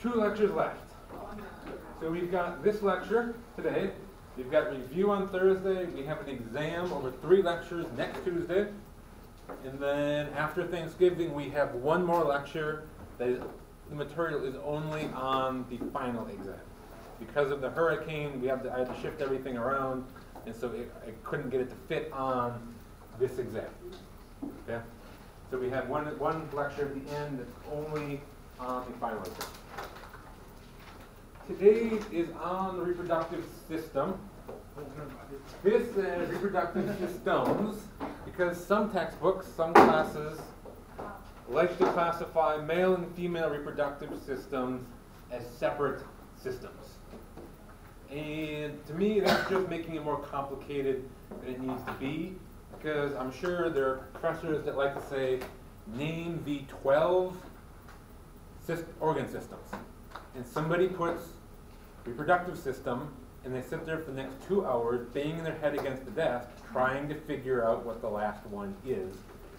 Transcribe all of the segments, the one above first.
Two lectures left. So we've got this lecture today. We've got review on Thursday. We have an exam over three lectures next Tuesday. And then after Thanksgiving, we have one more lecture that is, the material is only on the final exam. Because of the hurricane, we have to, I had to shift everything around, and so it, I couldn't get it to fit on this exam. Okay? So we have one, one lecture at the end that's only on the final exam. Today is on the reproductive system. This is reproductive systems because some textbooks, some classes like to classify male and female reproductive systems as separate systems. And to me, that's just making it more complicated than it needs to be because I'm sure there are professors that like to say, name the 12 organ systems. And somebody puts reproductive system and they sit there for the next two hours banging their head against the desk trying to figure out what the last one is.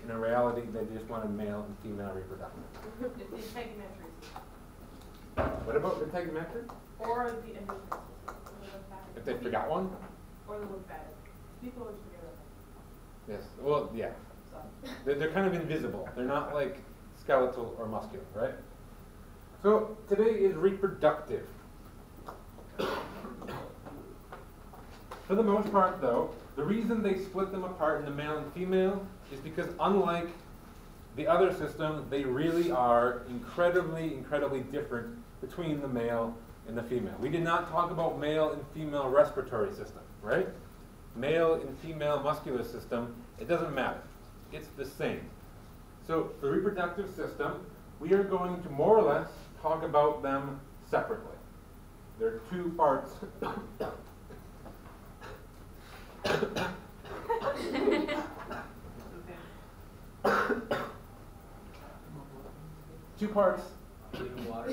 In reality, they just want a male and female reproductive. It's the integumentary What about the integumentary? Or the endocrine If they forgot one? Or the lymphatic. People always forget that. Yes. Well, yeah. They're, they're kind of invisible. They're not like skeletal or muscular, right? So today is reproductive. For the most part, though, the reason they split them apart into male and female is because unlike the other systems, they really are incredibly, incredibly different between the male and the female. We did not talk about male and female respiratory system, right? Male and female muscular system, it doesn't matter. It's the same. So the reproductive system, we are going to more or less talk about them separately. There are two parts Two parts. water?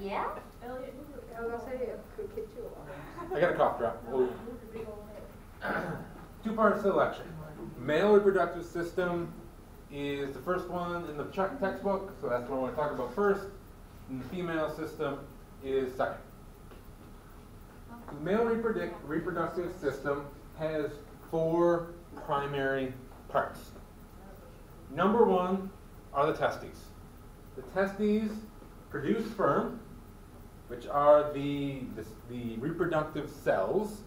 Yeah? Elliot, I was gonna say, it could get you I got a cough drop. Two parts to the lecture. Male reproductive system is the first one in the textbook, so that's what I want to talk about first. And the female system is second. The male reproductive system has four primary parts. Number one are the testes. The testes produce sperm, which are the, the, the, reproductive cells,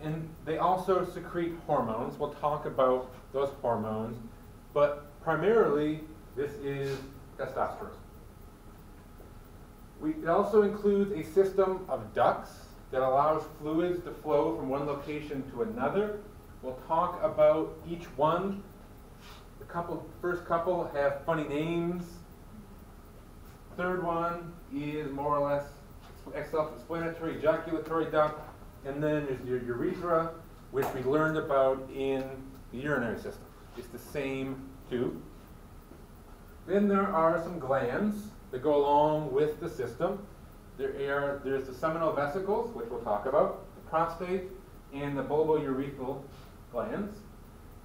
and they also secrete hormones. We'll talk about those hormones, but primarily this is testosterone. We, it also includes a system of ducts that allows fluids to flow from one location to another. We'll talk about each one. The couple, first couple have funny names. Third one is more or less self-explanatory, ejaculatory duct, and then there's your urethra, which we learned about in the urinary system. It's the same tube. Then there are some glands that go along with the system. There are, there's the seminal vesicles, which we'll talk about, the prostate, and the bulbourethral glands.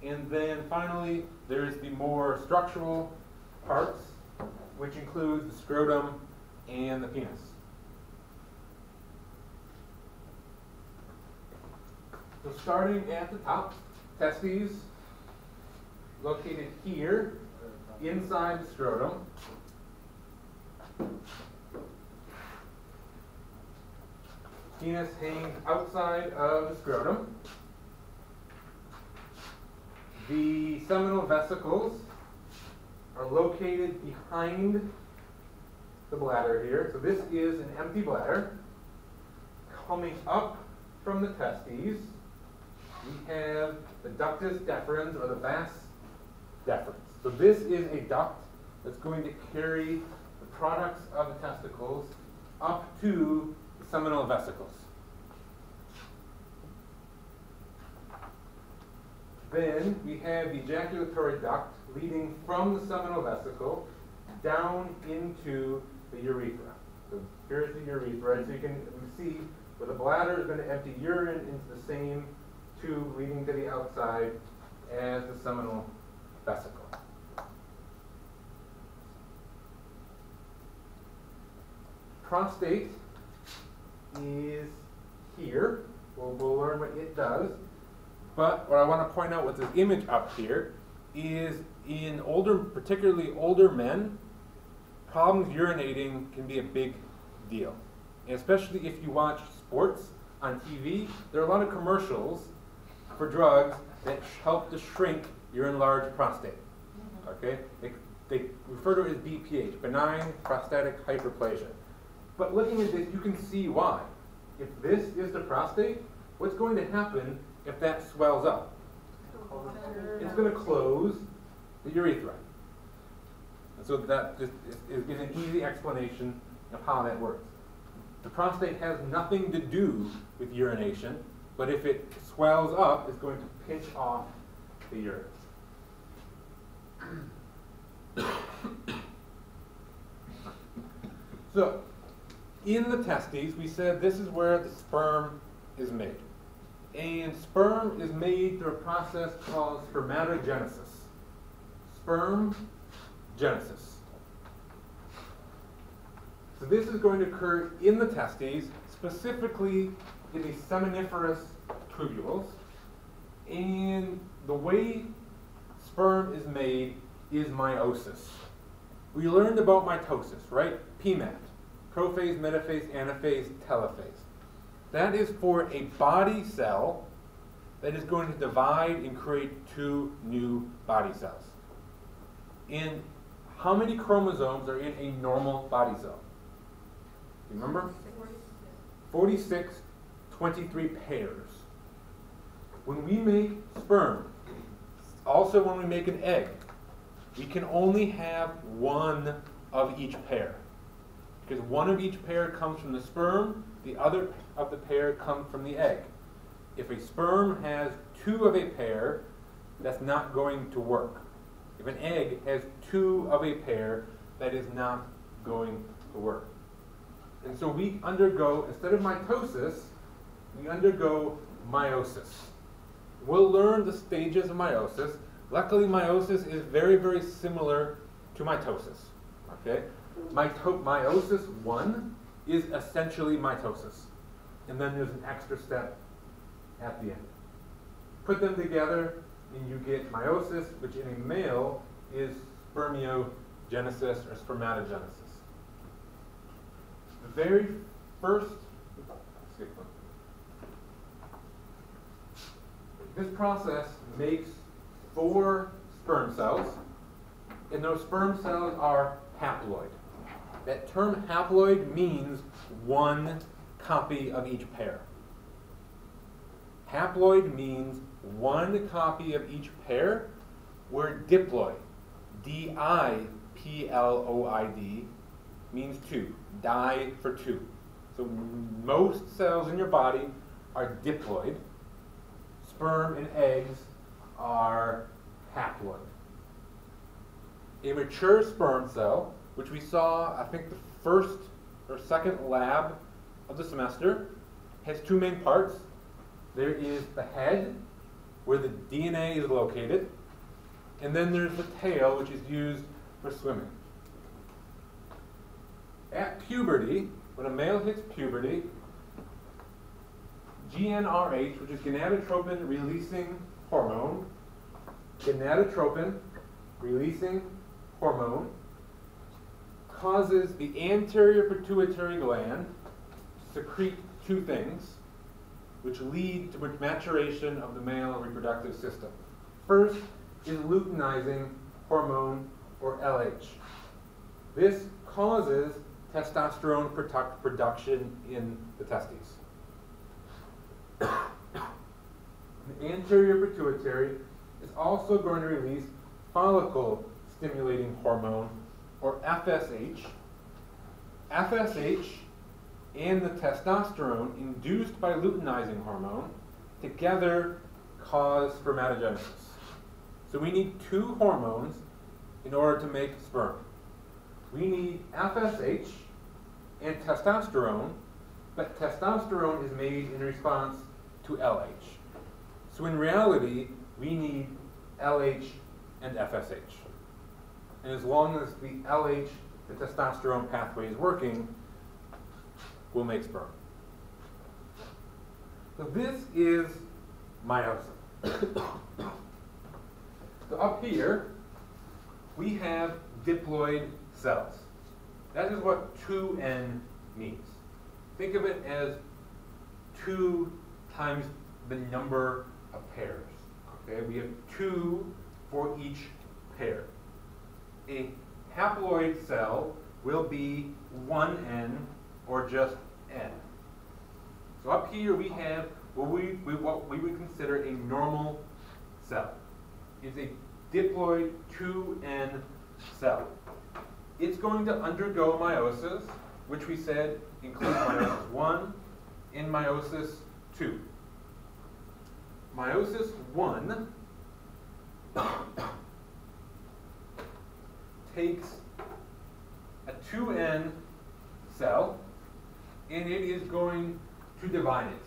And then finally, there's the more structural parts, which include the scrotum and the penis. So starting at the top, testes, located here, inside the scrotum. Penis hangs outside of the scrotum. The seminal vesicles are located behind the bladder here. So this is an empty bladder. Coming up from the testes, we have the ductus deferens or the vas deferens. So this is a duct that's going to carry the products of the testicles up to the seminal vesicles. Then we have the ejaculatory duct leading from the seminal vesicle down into the urethra. So here's the urethra. So you can see where the bladder is going to empty urine into the same tube leading to the outside as the seminal vesicle. Prostate is here. We'll, we'll learn what it does. But what I want to point out with this image up here is in older, particularly older men, problems urinating can be a big deal. And especially if you watch sports on TV, there are a lot of commercials for drugs that help to shrink your enlarged prostate. Mm-hmm. Okay? They, they refer to it as BPH, benign prostatic hyperplasia. But looking at this, you can see why. If this is the prostate, what's going to happen if that swells up? It's going to close the urethra. And so that just is, is an easy explanation of how that works. The prostate has nothing to do with urination, but if it swells up, is going to pinch off the urine. so, in the testes, we said this is where the sperm is made. And sperm is made through a process called spermatogenesis. Sperm genesis. So this is going to occur in the testes, specifically in the seminiferous tubules. And the way sperm is made is meiosis. We learned about mitosis, right? PMAT. Prophase, metaphase, anaphase, telophase. That is for a body cell that is going to divide and create two new body cells. And how many chromosomes are in a normal body cell? Do you remember? 46, 23 pairs. When we make sperm, also when we make an egg, we can only have one of each pair. Because one of each pair comes from the sperm, the other of the pair comes from the egg. If a sperm has two of a pair, that's not going to work. If an egg has two of a pair, that is not going to work. And so we undergo, instead of mitosis, we undergo meiosis. We'll learn the stages of meiosis. Luckily, meiosis is very, very similar to mitosis. Okay? Mito- meiosis 1 is essentially mitosis. And then there's an extra step at the end. Put them together, and you get meiosis, which in a male is spermiogenesis or spermatogenesis. The very first, one. This process makes four sperm cells, and those sperm cells are haploid. That term haploid means one copy of each pair. Haploid means one copy of each pair, where diploid, D I P L O I D, means two, di for two. So most cells in your body are diploid. Sperm and eggs are haploid. A mature sperm cell, which we saw, I think, the first or second lab of the semester, has two main parts. There is the head, where the DNA is located, and then there's the tail, which is used for swimming. At puberty, when a male hits puberty, GnRH, which is gonadotropin releasing hormone, gonadotropin releasing hormone, causes the anterior pituitary gland to secrete two things, which lead to maturation of the male reproductive system. First is luteinizing hormone, or LH. This causes testosterone produc- production in the testes. The anterior pituitary is also going to release follicle stimulating hormone, or FSH. FSH and the testosterone induced by luteinizing hormone together cause spermatogenesis. So we need two hormones in order to make sperm. We need FSH and testosterone, but testosterone is made in response to LH. So in reality, we need LH and FSH. And as long as the LH, the testosterone pathway is working, we'll make sperm. So this is meiosis. so up here, we have diploid cells. That is what 2n means. Think of it as 2 times the number of pairs. Okay, we have 2 for each pair. A haploid cell will be 1n or just n. So up here we have what we, we, what we would consider a normal cell. It's a diploid 2n cell. It's going to undergo meiosis, which we said includes meiosis 1 and meiosis 2. Meiosis 1 takes a 2n cell and it is going to divide it.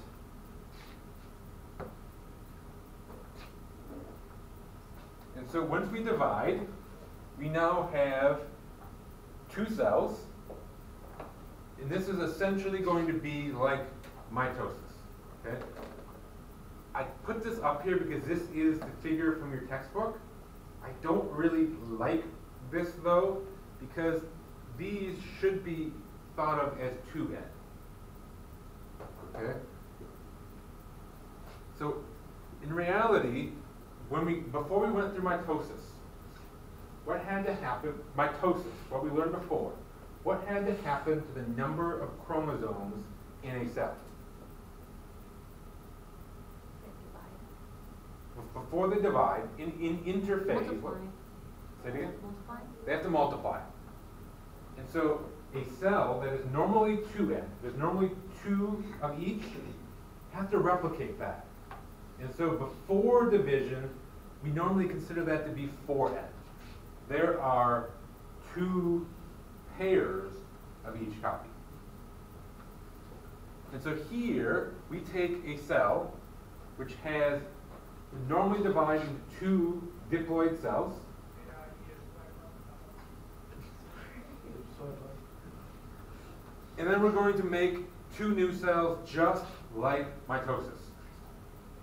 And so once we divide, we now have two cells. And this is essentially going to be like mitosis. Okay? I put this up here because this is the figure from your textbook. I don't really like this though, because these should be thought of as 2n. Okay? So, in reality, when we, before we went through mitosis, what had to happen, mitosis, what we learned before, what had to happen to the number of chromosomes in a cell? Before they divide, in, in interphase, say it again? They have to multiply. And so a cell that is normally 2n, there's normally two of each, have to replicate that. And so before division, we normally consider that to be 4n. There are two pairs of each copy. And so here, we take a cell which has normally divide into two diploid cells. And then we're going to make two new cells just like mitosis.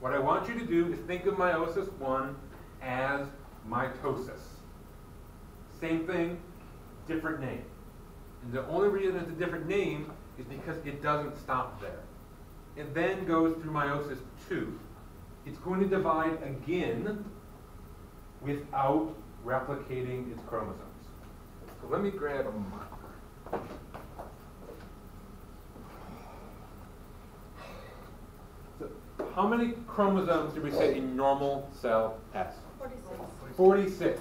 What I want you to do is think of meiosis 1 as mitosis. Same thing, different name. And the only reason it's a different name is because it doesn't stop there. It then goes through meiosis 2. It's going to divide again without replicating its chromosomes. So let me grab a marker. So how many chromosomes do we say a normal cell has? Forty-six. 46.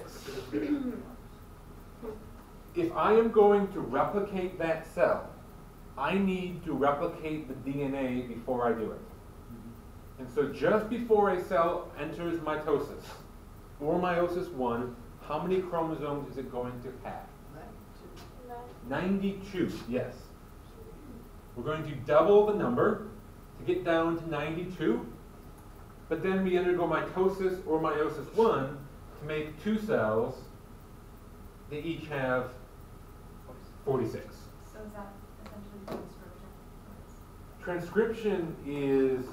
if I am going to replicate that cell, I need to replicate the DNA before I do it. And so just before a cell enters mitosis, or meiosis 1, how many chromosomes is it going to have? 92, 92, yes. We're going to double the number to get down to 92, but then we undergo mitosis or meiosis 1 to make two cells. They each have 46. So is that essentially transcription? Transcription is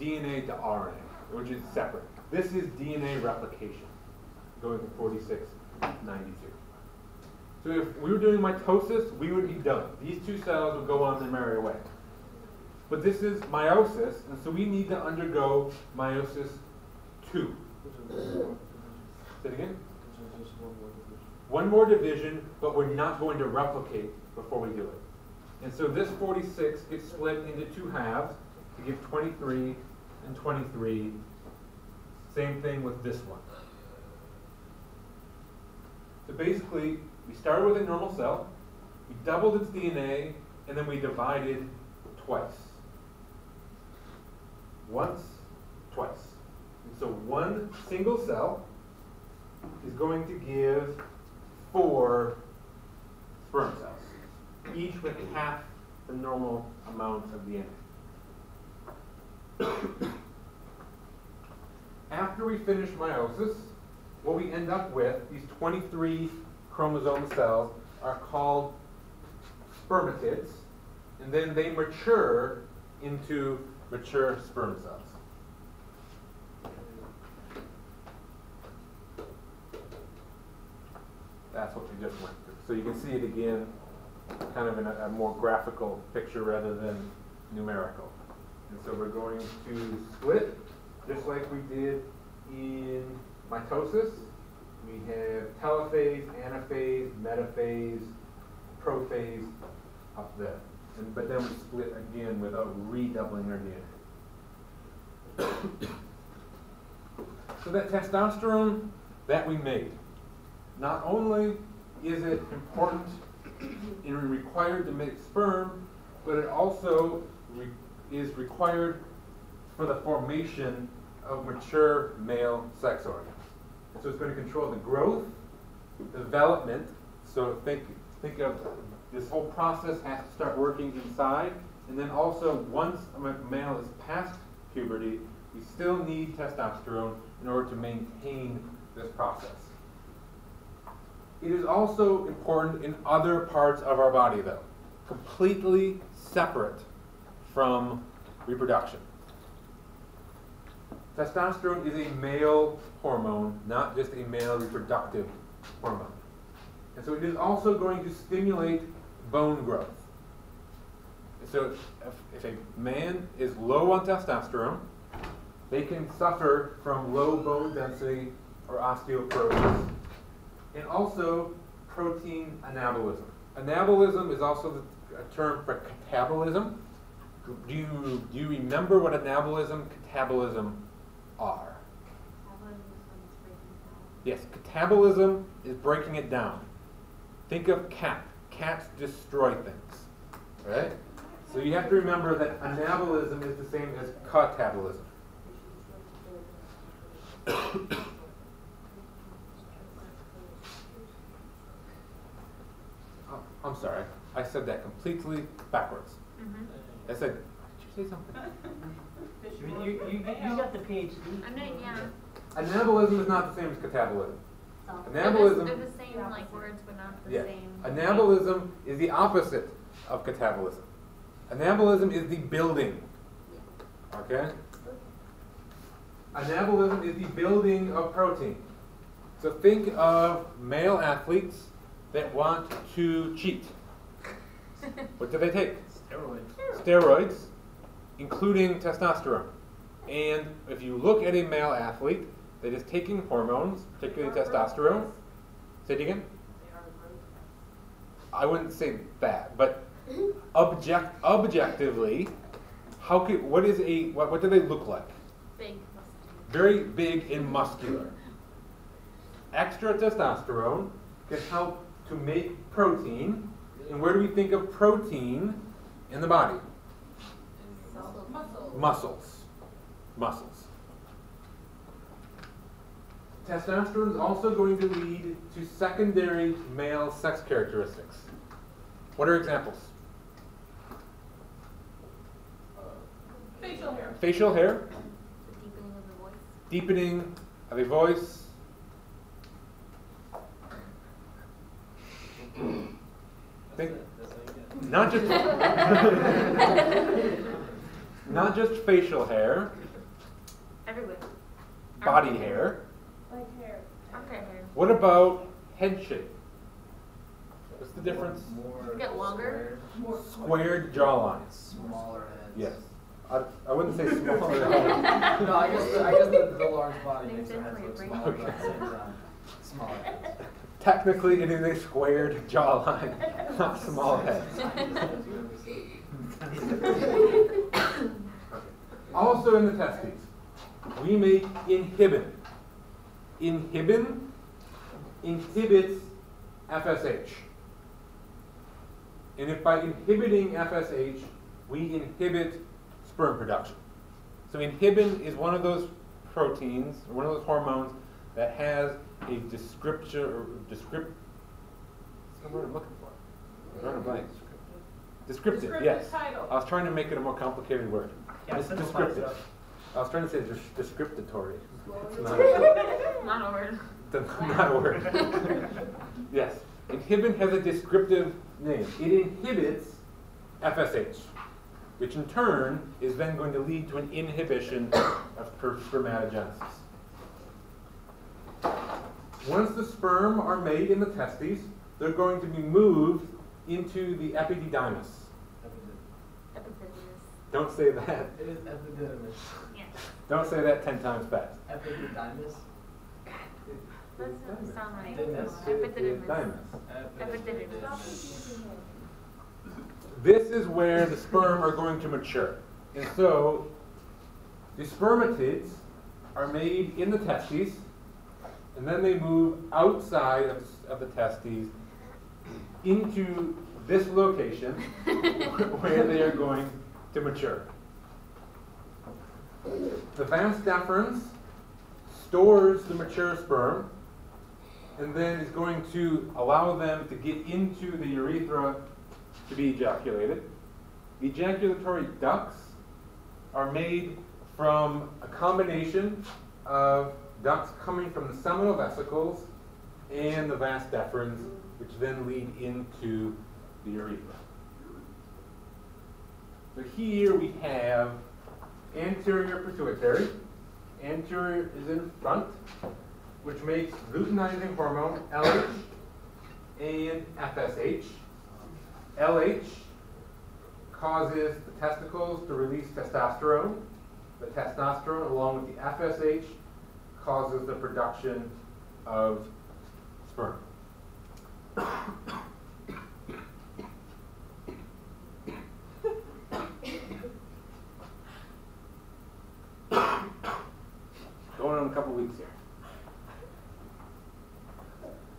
DNA to RNA, which is separate. This is DNA replication, going from 46 to 92. So if we were doing mitosis, we would be done. These two cells would go on their merry way. But this is meiosis, and so we need to undergo meiosis 2. Say it again? One more division, but we're not going to replicate before we do it. And so this 46 gets split into two halves to give 23 and 23. Same thing with this one. So basically, we started with a normal cell, we doubled its DNA, and then we divided twice. Once, twice. And so one single cell is going to give four sperm cells, each with half the normal amount of DNA. After we finish meiosis, what we end up with, these 23 chromosome cells, are called spermatids, and then they mature into mature sperm cells. That's what we just went through. So you can see it again, kind of in a, a more graphical picture rather than numerical. And so we're going to split, just like we did in mitosis. We have telophase, anaphase, metaphase, prophase up there. And, but then we split again without redoubling our DNA. so that testosterone that we made, not only is it important and required to make sperm, but it also is required for the formation of mature male sex organs. So it's going to control the growth, development. So think think of this whole process has to start working inside, and then also once a male is past puberty, we still need testosterone in order to maintain this process. It is also important in other parts of our body, though, completely separate from reproduction. Testosterone is a male hormone, not just a male reproductive hormone. And so it is also going to stimulate bone growth. So if, if a man is low on testosterone, they can suffer from low bone density or osteoporosis. And also protein anabolism. Anabolism is also the, a term for catabolism. Do you, do you remember what anabolism, catabolism are? Yes, catabolism is breaking it down. Think of cat. Cats destroy things, right? So you have to remember that anabolism is the same as catabolism. oh, I'm sorry. I said that completely backwards. Mm-hmm. I said, did you say something? You, you, you, you got the PhD. I'm not, yeah. Anabolism is not the same as catabolism. Oh. They're the- Anabolism- They're the same, like, words, but not the Yeah. same. Anabolism is the opposite of catabolism. Anabolism is the building. Okay? Anabolism is the building of protein. So think of male athletes that want to cheat. What do they take? Steroids. Steroids, including testosterone. And if you look at a male athlete that is taking hormones, particularly testosterone, say it again. They are I wouldn't say that, but mm-hmm. object objectively, how could what is a what, what do they look like? Big muscle. Very big and muscular. Extra testosterone can help to make protein. And where do we think of protein in the body? Muscle. Muscles. Muscles. Testosterone is also going to lead to secondary male sex characteristics. What are examples? Facial hair. Facial hair, The deepening of the voice. deepening of a voice. Think, not just not just facial hair, Everywhere. body Armpit hair. Like hair. Armpit hair. What about head shape? What's the difference? Does it get longer? More. Squared jawlines. Smaller heads. Yes. I, I wouldn't say smaller. no, I guess the, I guess the, the large body makes their heads look smaller, right? but at the same time, smaller heads. Technically, it is a squared jawline, not small head. Also in the testes, we make inhibin. Inhibin inhibits FSH. And if by inhibiting FSH, we inhibit sperm production. So inhibin is one of those proteins, one of those hormones that has a description or descript. What's the word I'm looking for? I'm drawing a blank. Descriptive, Descriptive yes. title. I was trying to make it a more complicated word. Yeah, It's descriptive. I was trying to say des- descriptatory. It's not, Not a word. it's not a word. yes. Inhibin has a descriptive name. It inhibits FSH, which in turn is then going to lead to an inhibition of per- spermatogenesis. Once the sperm are made in the testes, they're going to be moved into the epididymis. Epiphanius. Don't say that. It is epididymis. Yes. Don't say that ten times fast. Epididymis? Doesn't sound right. Epididymis. Epididymis. Epididymis. Epididymis. Stop confusing him. This is where the sperm are going to mature. And so, the spermatids are made in the testes, and then they move outside of, of the testes into this location where they are going to mature. The vas deferens stores the mature sperm and then is going to allow them to get into the urethra to be ejaculated. The ejaculatory ducts are made from a combination of ducts coming from the seminal vesicles and the vas deferens, which then lead into the urethra. So here we have anterior pituitary. Anterior is in front, which makes luteinizing hormone LH and FSH. LH causes the testicles to release testosterone. The testosterone, along with the FSH, causes the production of sperm. Going on a couple weeks here.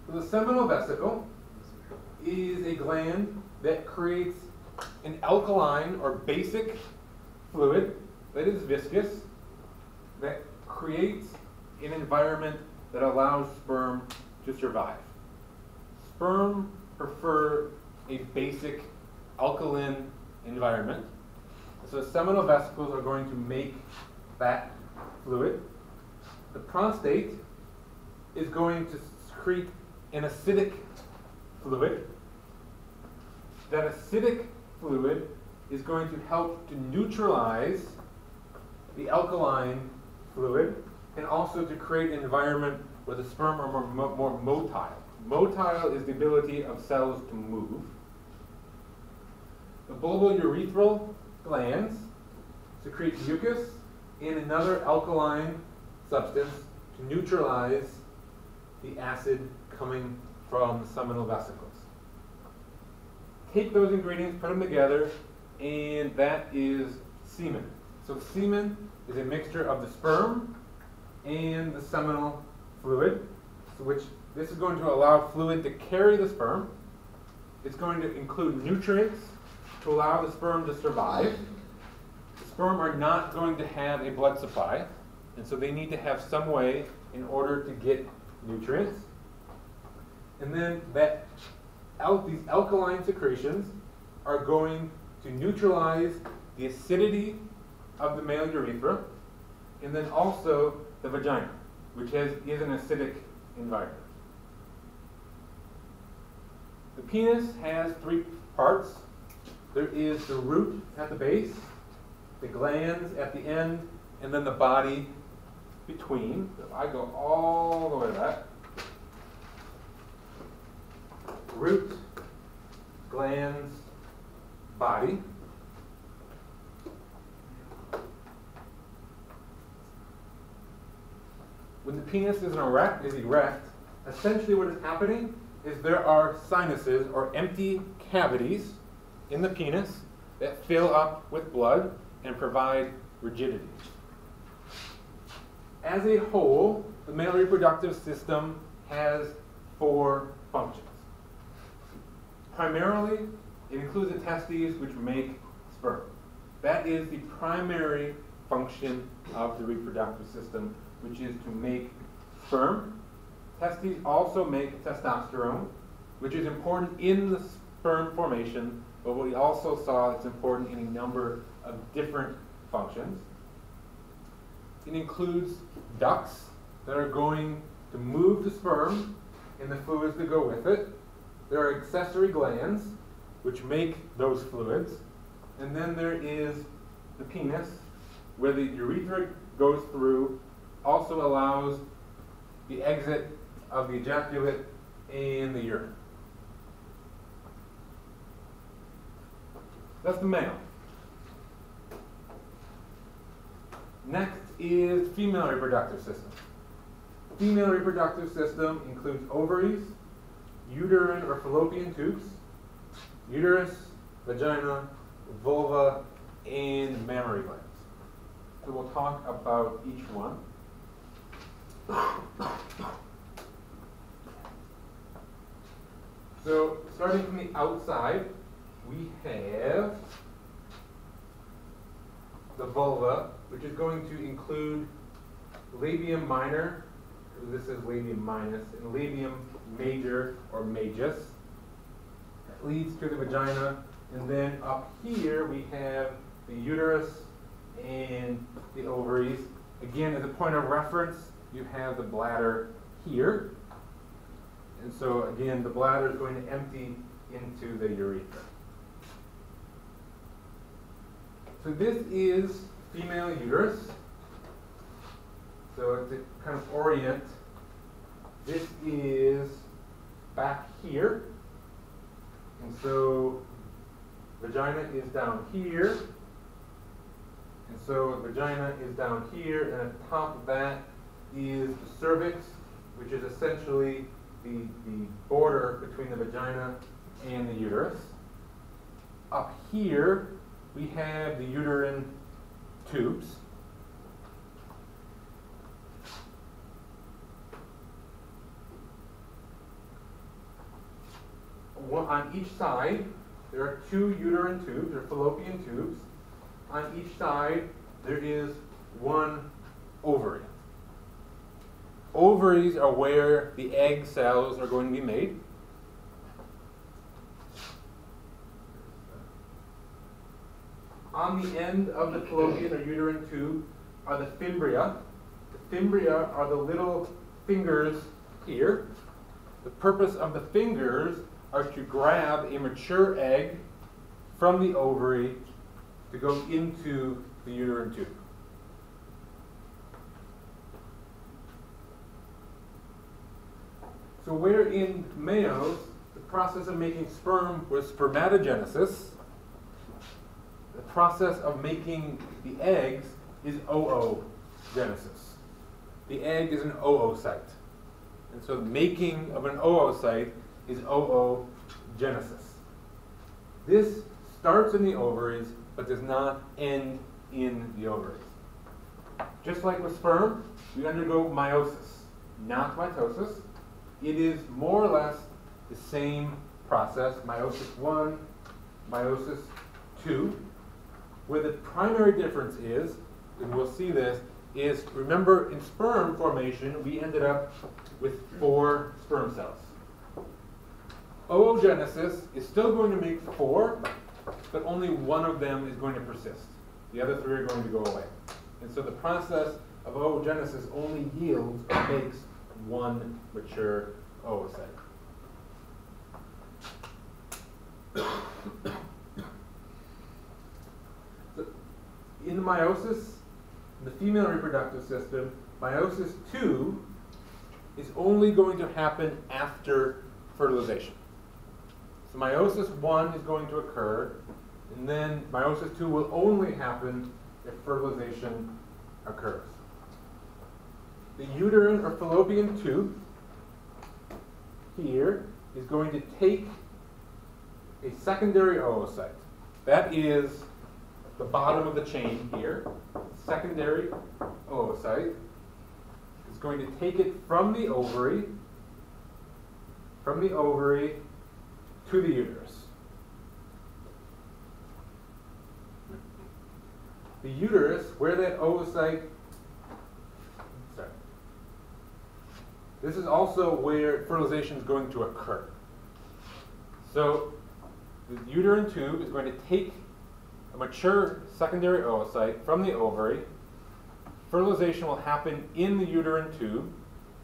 So the seminal vesicle is a gland that creates an alkaline or basic fluid that is viscous that creates an environment that allows sperm to survive. Sperm prefer a basic alkaline environment. So seminal vesicles are going to make that fluid. The prostate is going to secrete an acidic fluid. That acidic fluid is going to help to neutralize the alkaline fluid and also to create an environment where the sperm are more, mo- more motile. Motile is the ability of cells to move. The bulbourethral glands secrete mucus and another alkaline substance to neutralize the acid coming from the seminal vesicles. Take those ingredients, put them together, and that is semen. So semen is a mixture of the sperm and the seminal fluid, which this is going to allow fluid to carry the sperm. It's going to include nutrients to allow the sperm to survive. The sperm are not going to have a blood supply, and so they need to have some way in order to get nutrients. And then that these alkaline secretions are going to neutralize the acidity of the male urethra, and then also the vagina, which has, is an acidic environment. The penis has three parts. There is the root at the base, the glands at the end, and then the body between. I go all the way back, root, glands, body. The penis is erect, is erect, essentially what is happening is there are sinuses or empty cavities in the penis that fill up with blood and provide rigidity. As a whole, the male reproductive system has four functions. Primarily, it includes the testes, which make sperm. That is the primary function of the reproductive system, which is to make sperm. Testes also make testosterone, which is important in the sperm formation, but we also saw it's important in a number of different functions. It includes ducts that are going to move the sperm and the fluids that go with it. There are accessory glands which make those fluids. And then there is the penis, where the urethra goes through, also allows the exit of the ejaculate and the urine. That's the male. Next is female reproductive system. Female reproductive system includes ovaries, uterine or fallopian tubes, uterus, vagina, vulva, and mammary glands. So we'll talk about each one. So starting from the outside, we have the vulva, which is going to include labium minor, this is labium minus, and labium major or majus. That leads to the vagina, and then up here we have the uterus and the ovaries. Again, as a point of reference, you have the bladder here. And so again, the bladder is going to empty into the urethra. So this is female uterus. So to kind of orient, this is back here. And so vagina is down here. And so vagina is down here, and the top of that is the cervix, which is essentially the, the border between the vagina and the uterus. Up here, we have the uterine tubes. One, on each side, there are two uterine tubes, or fallopian tubes. On each side, there is one ovary. Ovaries are where the egg cells are going to be made. On the end of the fallopian or uterine tube are the fimbria. The fimbria are the little fingers here. The purpose of the fingers are to grab a mature egg from the ovary to go into the uterine tube. So where in males the process of making sperm was spermatogenesis, the process of making the eggs is oogenesis. The egg is an oocyte. And so the making of an oocyte is oogenesis. This starts in the ovaries but does not end in the ovaries. Just like with sperm, we undergo meiosis, not mitosis. It is more or less the same process, meiosis 1, meiosis 2. Where the primary difference is, and we'll see this, is remember in sperm formation, we ended up with four sperm cells. Oogenesis is still going to make four, but only one of them is going to persist. The other three are going to go away. And so the process of oogenesis only yields or makes one mature oocyte. So in meiosis, the female reproductive system, meiosis 2 is only going to happen after fertilization. So meiosis 1 is going to occur, and then meiosis 2 will only happen if fertilization occurs. The uterine or fallopian tube here is going to take a secondary oocyte. That is the bottom of the chain here. Secondary oocyte is going to take it from the ovary, from the ovary to the uterus. The uterus, where that oocyte, sorry. This is also where fertilization is going to occur. So the uterine tube is going to take a mature secondary oocyte from the ovary. Fertilization will happen in the uterine tube,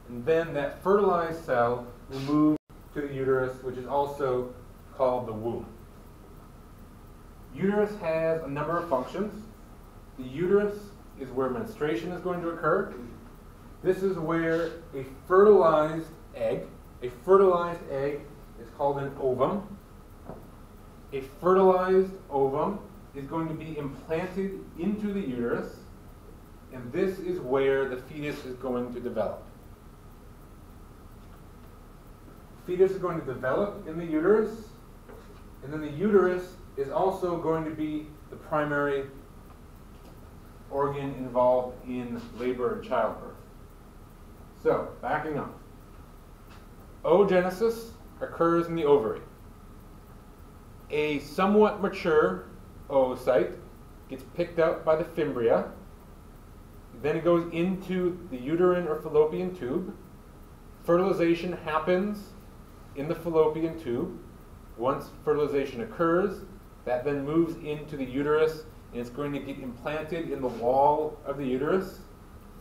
and then that fertilized cell will move to the uterus, which is also called the womb. Uterus has a number of functions. The uterus is where menstruation is going to occur. This is where a fertilized egg, a fertilized egg is called an ovum. A fertilized ovum is going to be implanted into the uterus, and this is where the fetus is going to develop. Fetus is going to develop in the uterus, and then the uterus is also going to be the primary organ involved in labor and childbirth. So, backing up. Oogenesis occurs in the ovary. A somewhat mature oocyte gets picked up by the fimbria. Then it goes into the uterine or fallopian tube. Fertilization happens in the fallopian tube. Once fertilization occurs, that then moves into the uterus and it's going to get implanted in the wall of the uterus.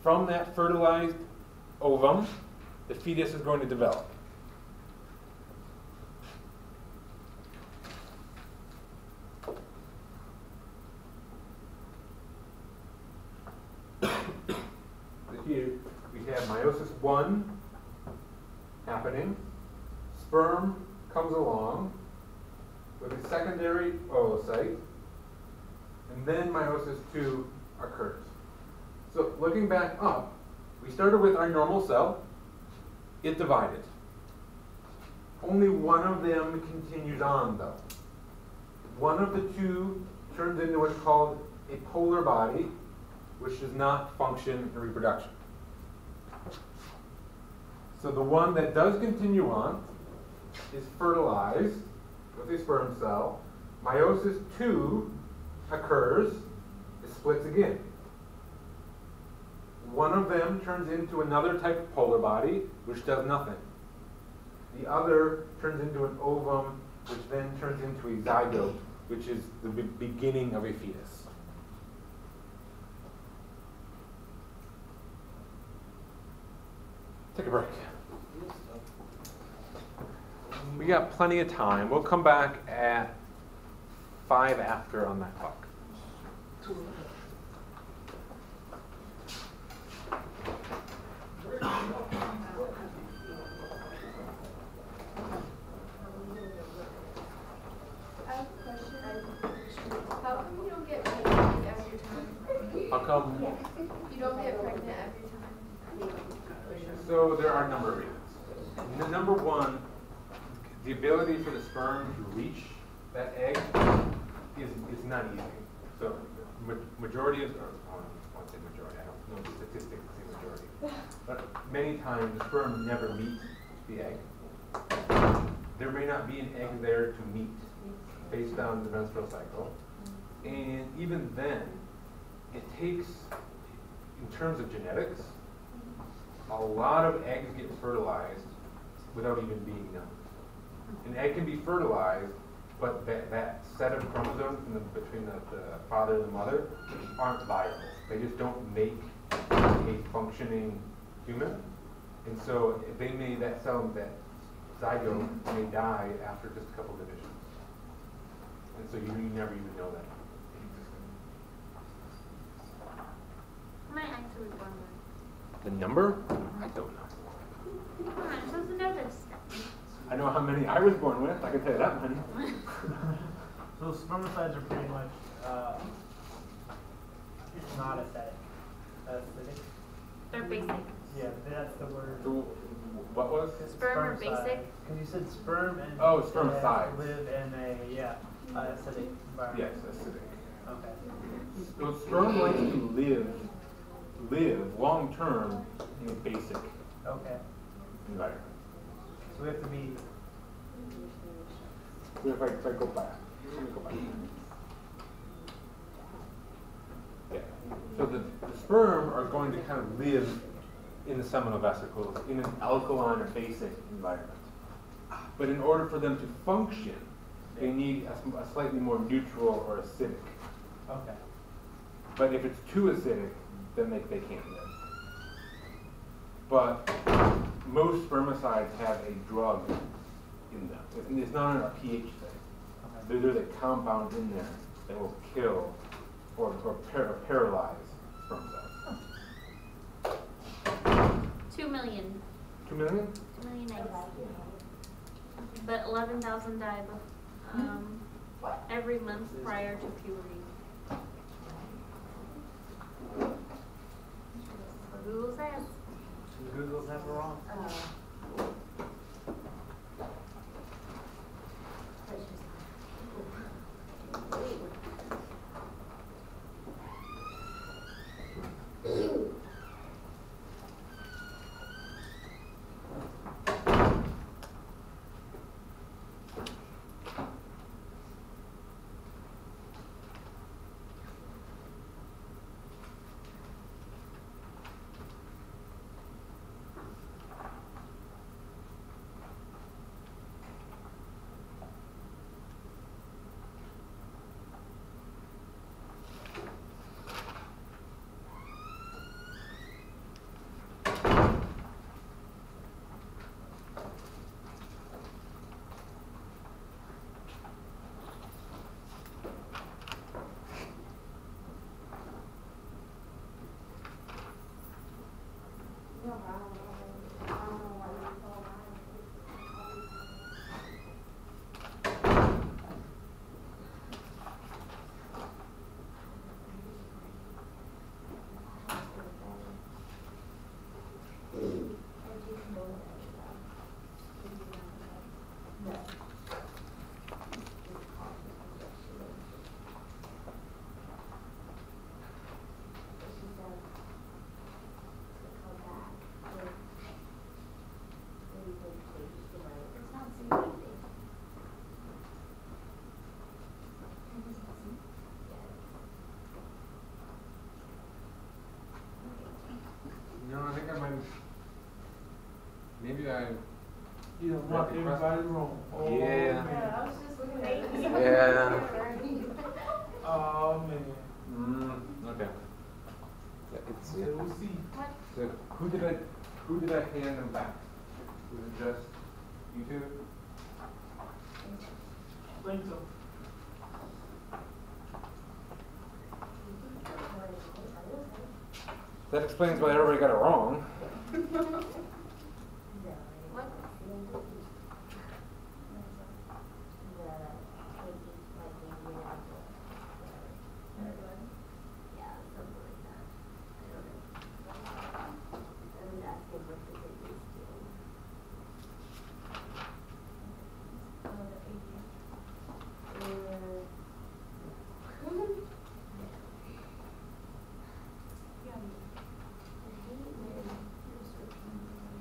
From that fertilized ovum, the fetus is going to develop. Here we have meiosis one happening. Sperm comes along with a secondary oocyte, and then meiosis two occurs. So looking back up, we started with our normal cell. It divided. Only one of them continues on though. One of the two turns into what's called a polar body, which does not function in reproduction. So the one that does continue on is fertilized with a sperm cell. Meiosis 2 occurs, it splits again. One of them turns into another type of polar body, which does nothing. The other turns into an ovum, which then turns into a zygote, which is the be- beginning of a fetus. Take a break. We got plenty of time. We'll come back at five after on that clock. I have a question. How come you don't get pregnant every time? You don't get pregnant every time? So there are a number of reasons. The number one, the ability for the sperm to reach that egg is, is not easy. So ma- majority of, or I won't say majority, I don't know the statistics to say majority. But many times the sperm never meets the egg. There may not be an egg there to meet based on the menstrual cycle. And even then, it takes, in terms of genetics, a lot of eggs get fertilized without even being known. An egg can be fertilized, but that, that set of chromosomes the, between the, the father and the mother aren't viable. They just don't make a functioning human. And so they may, that cell, that zygote may die after just a couple divisions. And so you, you never even know that. How many eggs are we? The number? I don't know. Come on, I'm supposed to know this. I know how many I was born with, I can tell you that many. So spermicides are pretty much, uh, not aesthetic. Aesthetic? They're basic. Yeah, that's the word. So, what was? Sperm are basic? Because you said sperm and. Oh, they spermicides. Live in a, yeah, uh, acidic environment. Yes, acidic. Okay. So sperm likes to live, live long term in a basic Okay. environment. So we have to be, If I, if I go back, go back. Yeah. So the, the sperm are going to kind of live in the seminal vesicles in an alkaline or basic environment. But in order for them to function, they need a slightly more neutral or acidic. okay. But if it's too acidic, then they, they can't live. But most spermicides have a drug in them. It's- It's not a pH thing. Okay. There's a compound in there that will kill or, or par- or paralyze sperm cells? Two million, Two million? two million eggs. But eleven thousand die, um, every month prior to puberty. Google says. Google's never wrong. No, maybe I, You don't everybody wrong. Oh, Yeah. man. Yeah, I was just looking at. Yeah. Oh, man. mm, okay. Yeah, it's, So we'll see. so who did I, who did I hand them back? Was it just you two? Think so. That explains why everybody got it wrong. What?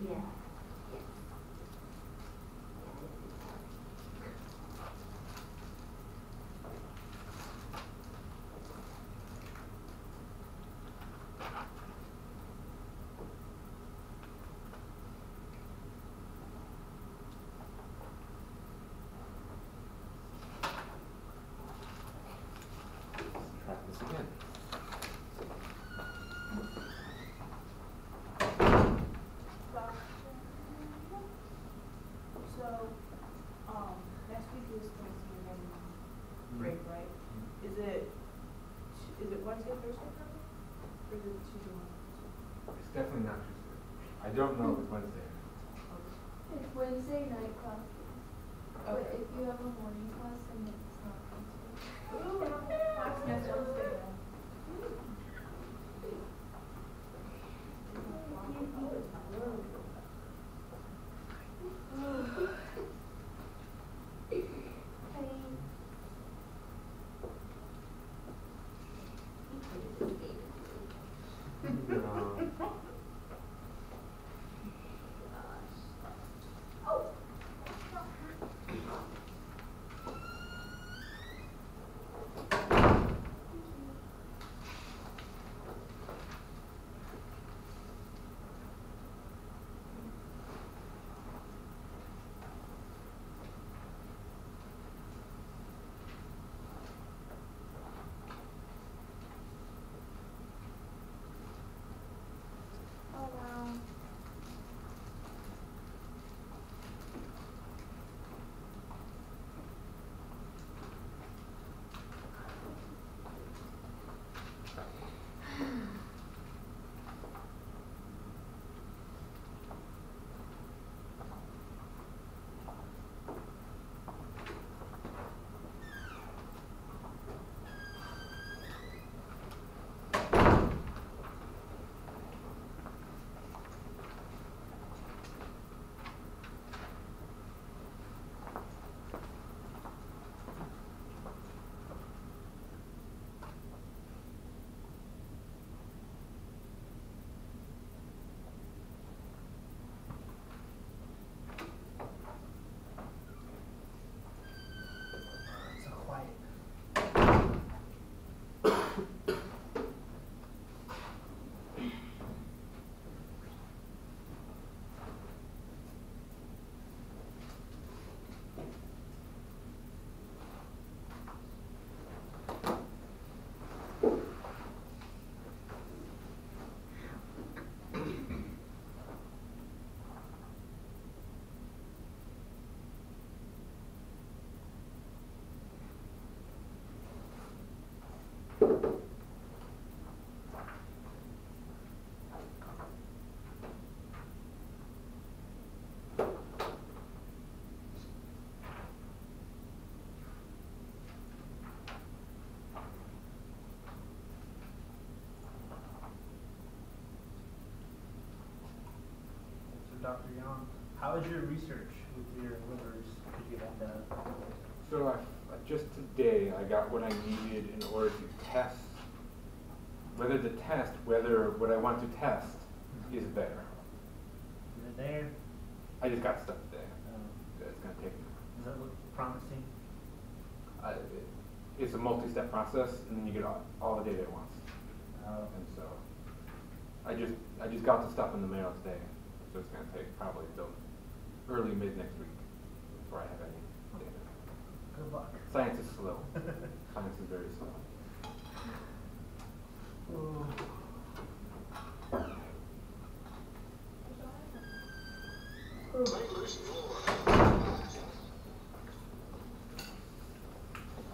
Yeah. Try this again. So, um, next week is Thanksgiving break, right? Is it, is it Wednesday, Thursday, Friday? Or is it Tuesday, Wednesday? It's definitely not Tuesday. I don't know if it's Wednesday. It's Wednesday night classes. But if you have a morning class, then it's Dr. Jahn, how was your research with your livers? Did you have that? So I, just today I got what I needed in order to test, whether the test, whether what I want to test is there. Is it there? I just got stuff today. Um, It's gonna take, does that look promising? I, it- it's a multi-step process, and then you get all, all the data at once. Uh, And so, I just, I just got the stuff in the mail today, so it's gonna take probably till early, mid next week before I have any data. good luck. Science is slow. Science is very slow. Ooh.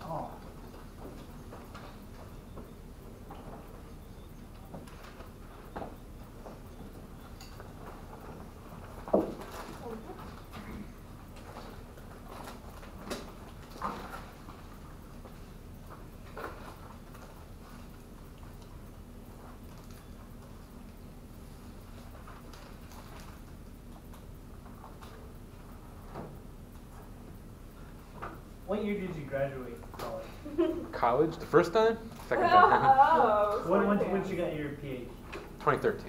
Oh. What year did you graduate college? College, the first time? Second oh, time? Oh, When, when, when man. you got your PhD? 2013.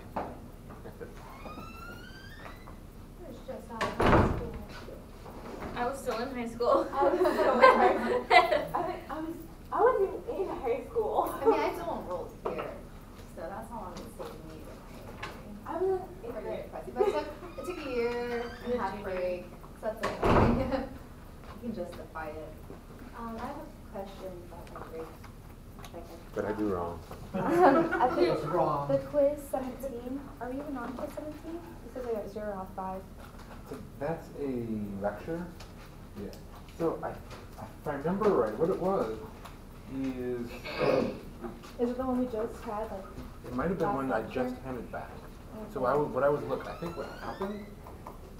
It's just out of high school. I was still in high school. Oh, I was still in high school. I, think I was, I wasn't even in high school. I mean, I still enrolled here, so that's how long it's taken me to I was in for eighth your grade. depressing. But it took, it took a year and a half break, so that's okay. You can justify it. Um, I have a question about my grades. if I can. What I do wrong? Um, I think What's wrong? the quiz seventeen, are we even on quiz seventeen? It says I got zero off five. So that's a lecture? Yeah. So I, if I remember right, what it was is, Is it the one we just had, like? it might have been one I just handed back. So I, what I was looking, I think what happened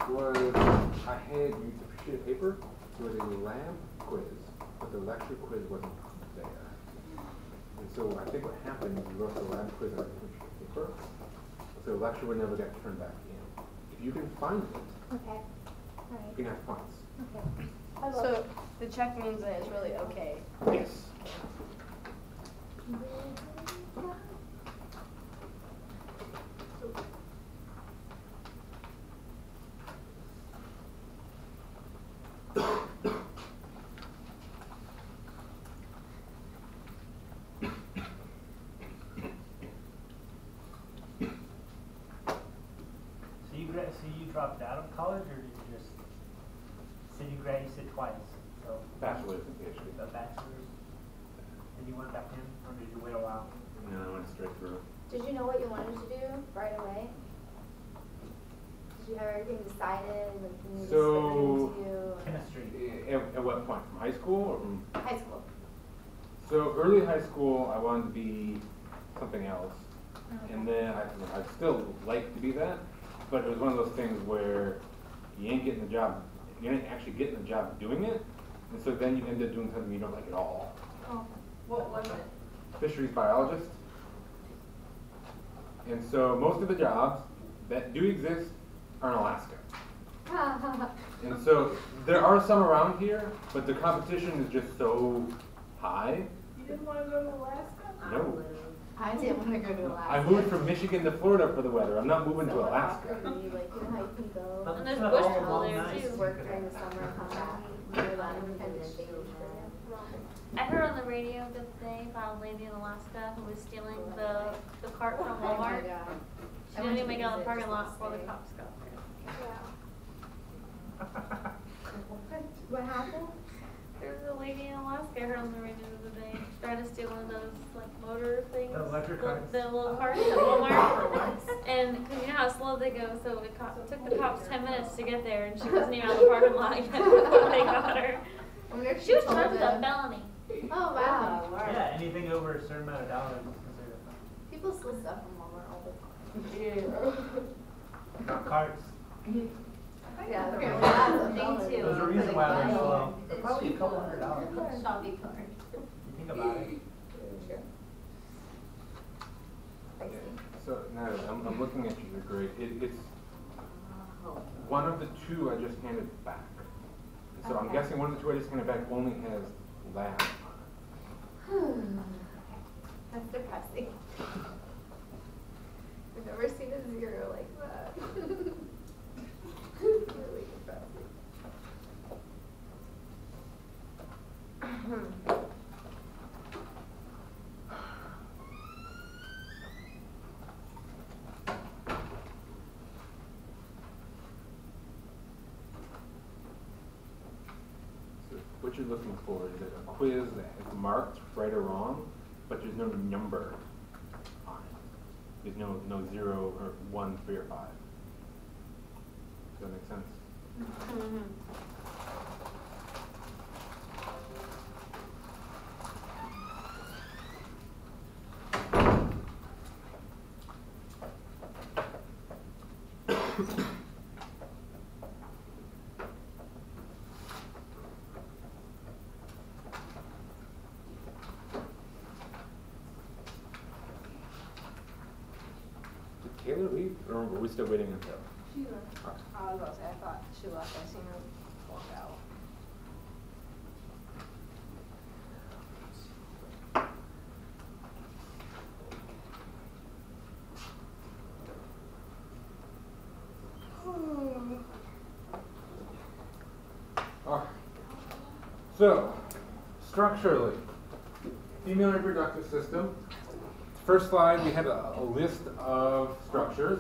was I had used a sheet of paper with a lab quiz, but the lecture quiz wasn't there. And so I think what happened is we wrote the lab quiz on a different sheet of paper, so the lecture would never get turned back you can find it, Okay, you can have points. okay. So the check means that it's really okay. Yes. So you gra- so you dropped out of college or did you just, so you grad, you said twice, so Bachelor's and PhD. a bachelor's? And you went back in, or did you wait a while? No, I went straight through. Did you know what you wanted to do right away? Did you have everything decided, like you knew So- this was into Chemistry. At, at what point? From high school or high school? So early high school, I wanted to be something else. And then I, I still like to be that, but it was one of those things where you ain't getting the job, you ain't actually getting the job doing it. And so then you end up doing something you don't like at all. Oh, what was it? Fisheries biologist. And so most of the jobs that do exist are in Alaska. And so there are some around here, but the competition is just so high. You didn't want to go to Alaska? No. I didn't want to go to Alaska. I moved from Michigan to Florida for the weather. I'm not moving to Alaska. Like, you know you can go And there's bush all people along there nice. too. work during the summer, come back, year long, and then vacation. I heard on the radio the other day about a lady in Alaska who was stealing the, the cart from Oh my Walmart. She didn't even to make it out of the parking lot before the cops got there. What happened? There was a lady in Alaska, I heard on the radio the other day, tried to steal one of those like motor things. The electric the- carts? The little oh. carts at Walmart. And, cause you know how slow they go, so it co- took the cops ten minutes to get there and she wasn't even out of the parking lot yet before they got her. I wonder if She was told charged with a them. felony. Oh, wow. Yeah, anything over a certain amount of dollars is considered a felony. People steal stuff from Walmart all the time. Not carts. Yeah, Okay, well, all- me all- too. There's a reason why they're slow. They're probably a couple hundred dollars. Shopping cart. You think about it. Pricey. So now I'm, I'm looking at your grade. It, it's One of the two I just handed back. So I'm guessing one of the two I just handed back only has lab on That's depressing. I've never seen a zero like that. really depressing. it. So what you're looking for is a quiz that is marked right or wrong, but there's no number on it. There's no, no zero or one, three, or five. Does that make sense? Did Taylor leave, or are we still waiting? I was about to say, I thought she left, I seen her walk out. So, structurally, female reproductive system. First slide, we had a, a list of structures.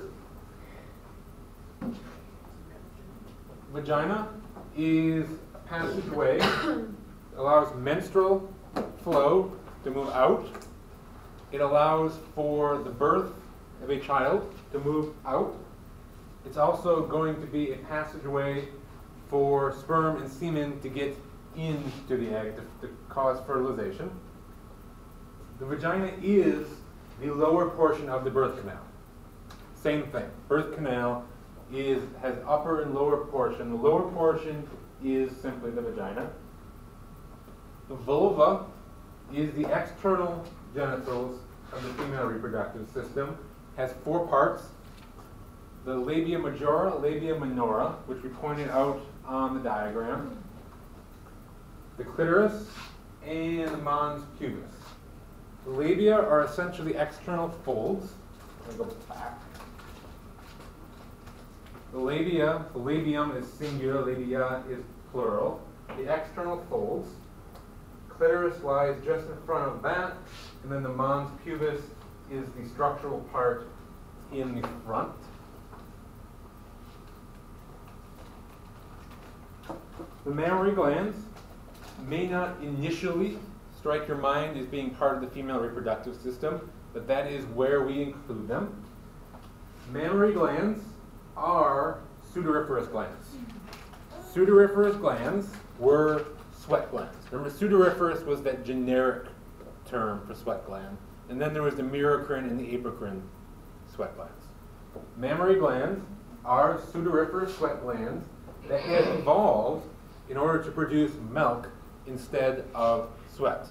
Vagina is a passageway, allows menstrual flow to move out. It allows for the birth of a child to move out. It's also going to be a passageway for sperm and semen to get into the egg to, to cause fertilization. The vagina is the lower portion of the birth canal. Same thing. Birth canal is has upper and lower portion. The lower portion is simply the vagina. The vulva is the external genitals of the female reproductive system. Has four parts. The labia majora, labia minora, which we pointed out on the diagram. The clitoris and the mons pubis. The labia are essentially external folds. I'm go back. The labia, the labium is singular, labia is plural. The external folds. Clitoris lies just in front of that, and then the mons pubis is the structural part in the front. The mammary glands may not initially strike your mind as being part of the female reproductive system, but that is where we include them. Mammary glands are sudoriferous glands. Sudoriferous glands were sweat glands. Remember, sudoriferous was that generic term for sweat gland, and then there was the merocrine and the apocrine sweat glands. Mammary glands are sudoriferous sweat glands that have evolved in order to produce milk instead of sweat.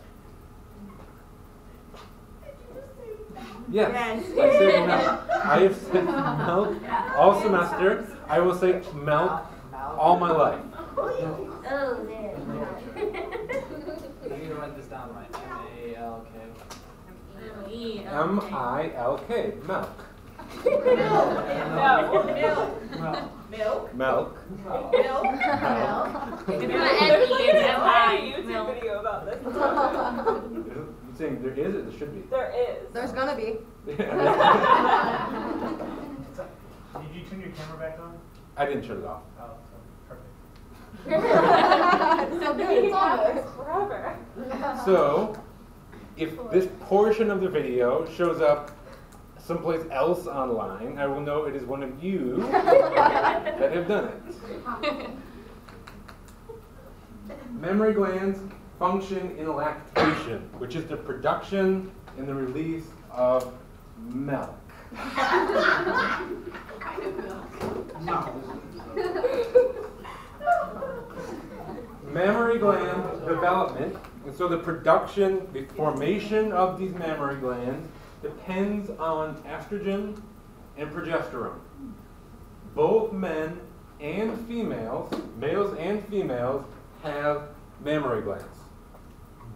Yes, I said milk. I have said milk all semester. I will say milk all my life. Oh, there. You need to write this down right. M A L K. E, M okay. I L K, milk. Milk, milk, Well, milk, Milk. well. milk. It's There's not M-E, it's a M-I, YouTube milk. Video about this. You saying there is or there should be? There is. There's gonna be. Did you turn your camera back on? I didn't turn it off. Oh, so, perfect. So good, it's on. Forever. So, if this portion of the video shows up someplace else online, I will know it is one of you that have done it. Mammary glands function in lactation, which is the production and the release of milk. Mammary gland development, and so the production, the formation of these mammary glands depends on estrogen and progesterone. Both men and females, males and females, have mammary glands.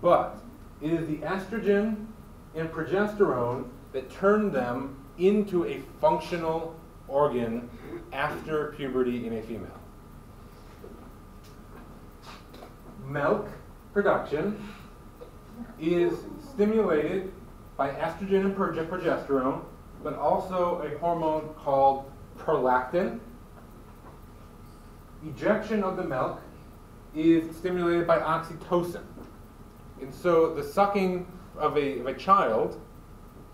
But it is the estrogen and progesterone that turn them into a functional organ after puberty in a female. Milk production is stimulated by estrogen and progesterone, but also a hormone called prolactin. Ejection of the milk is stimulated by oxytocin. And so the sucking of a, of a child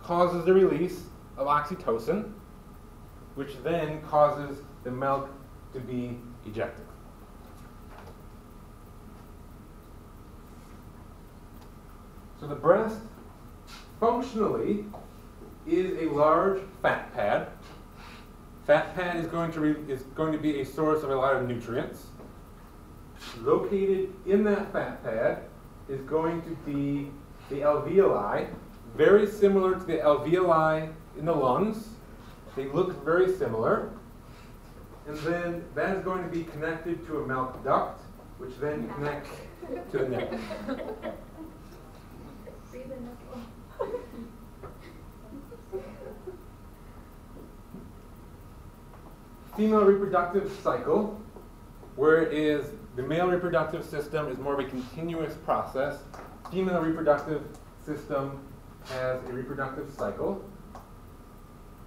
causes the release of oxytocin, which then causes the milk to be ejected. So the breast functionally is a large fat pad. Fat pad is going to is going to be a source of a lot of nutrients. Located in that fat pad is going to be the alveoli, very similar to the alveoli in the lungs. They look very similar. And then that is going to be connected to a milk duct, which then connects to the one. female reproductive cycle, whereas the male reproductive system is more of a continuous process, female reproductive system has a reproductive cycle